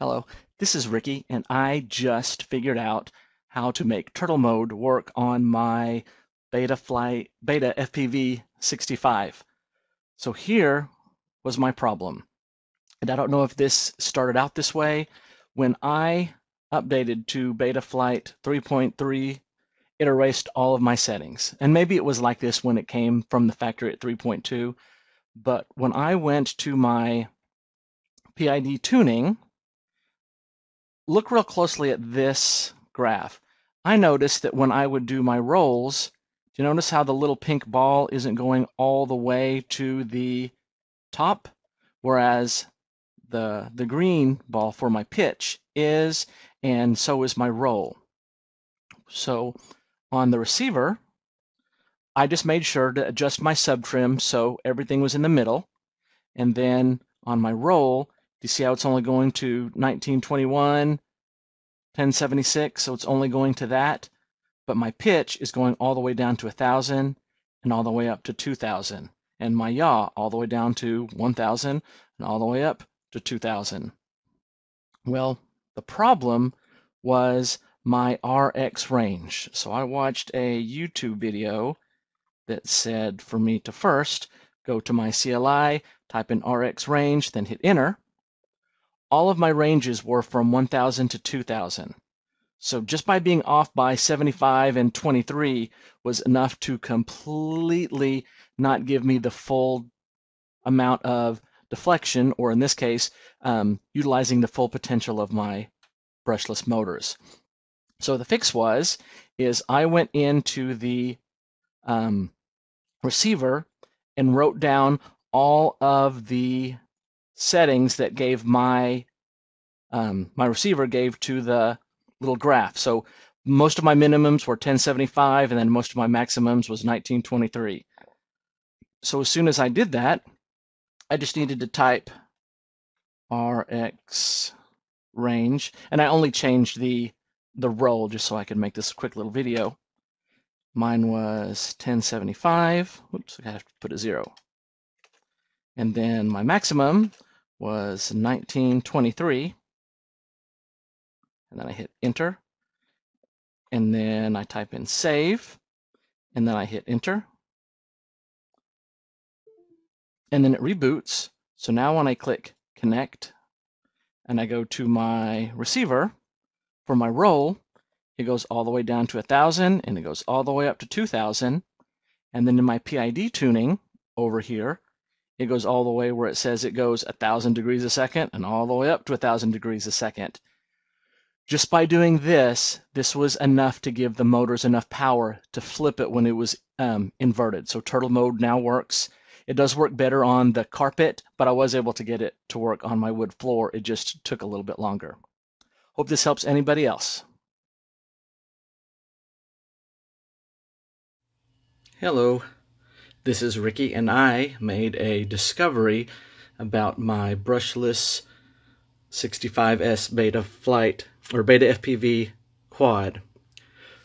Hello, this is Ricky, and I just figured out how to make turtle mode work on my Betaflight BetaFPV 65. So here was my problem. And I don't know if this started out this way. When I updated to Betaflight 3.3, it erased all of my settings. And maybe it was like this when it came from the factory at 3.2. But when I went to my PID tuning, look real closely at this graph. I noticed that when I would do my rolls, do you notice how the little pink ball isn't going all the way to the top? Whereas the, the green ball for my pitch is, and so is my roll. So on the receiver, I just made sure to adjust my sub trim so everything was in the middle. And then on my roll, you see how it's only going to 1921, 1076, so it's only going to that. But my pitch is going all the way down to 1,000 and all the way up to 2,000. And my yaw all the way down to 1,000 and all the way up to 2,000. Well, the problem was my RX range. So I watched a YouTube video that said for me to first go to my CLI, type in RX range, then hit enter all of my ranges were from 1000 to 2000. So just by being off by 75 and 23 was enough to completely not give me the full amount of deflection, or in this case, um, utilizing the full potential of my brushless motors. So the fix was, is I went into the um, receiver and wrote down all of the settings that gave my um, my receiver gave to the little graph. So most of my minimums were 1075, and then most of my maximums was 1923. So as soon as I did that, I just needed to type RX range, and I only changed the the roll just so I could make this quick little video. Mine was 1075. Oops, I have to put a zero. And then my maximum was 1923. And then I hit enter. And then I type in save. And then I hit enter. And then it reboots. So now when I click connect and I go to my receiver for my roll, it goes all the way down to 1,000 and it goes all the way up to 2,000. And then in my PID tuning over here, it goes all the way where it says it goes a thousand degrees a second and all the way up to a thousand degrees a second. Just by doing this, this was enough to give the motors enough power to flip it when it was um, inverted. So turtle mode now works. It does work better on the carpet, but I was able to get it to work on my wood floor. It just took a little bit longer. Hope this helps anybody else. Hello. This is Ricky, and I made a discovery about my brushless 65S Betaflight or BetaFPV quad.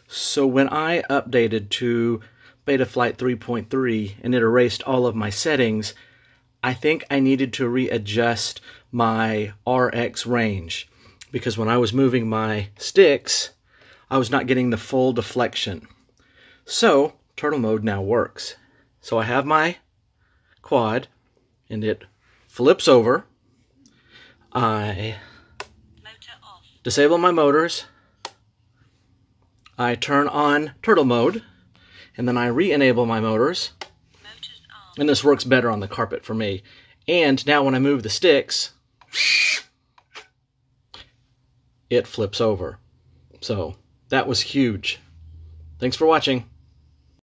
So when I updated to Betaflight 3.3 and it erased all of my settings, I think I needed to readjust my RX range because when I was moving my sticks, I was not getting the full deflection. So, turtle mode now works. So I have my quad and it flips over. I disable my motors. I turn on turtle mode and then I re-enable my motors. And this works better on the carpet for me. And now when I move the sticks, it flips over. So that was huge. Thanks for watching.